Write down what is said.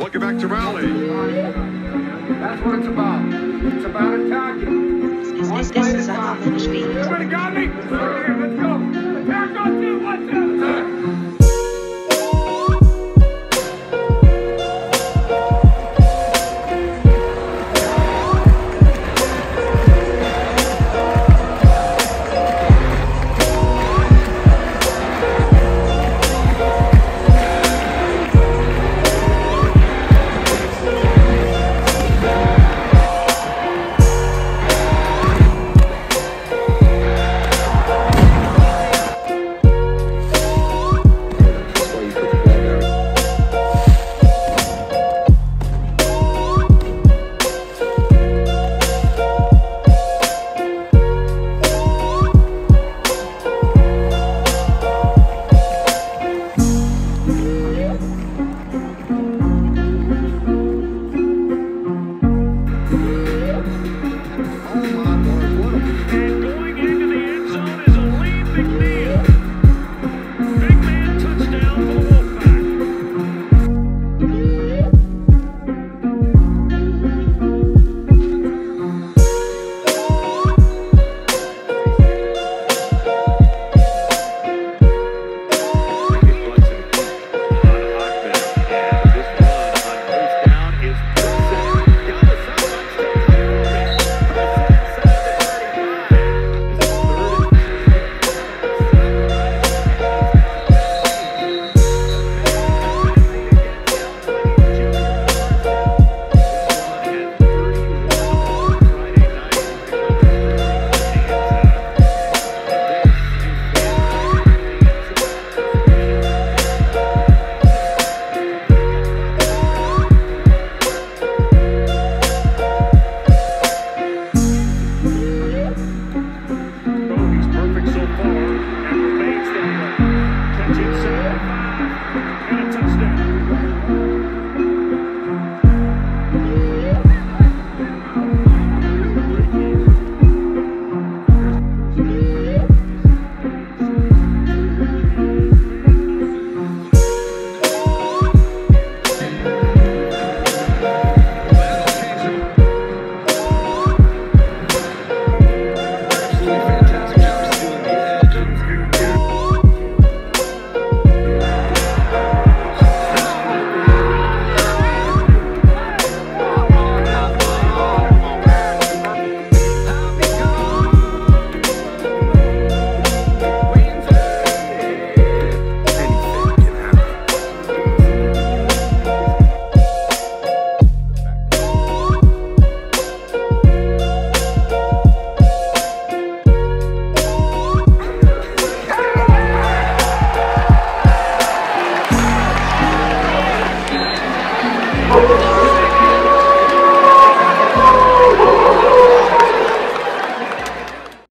Welcome back to Rally. That's what it's about. It's about attacking. Six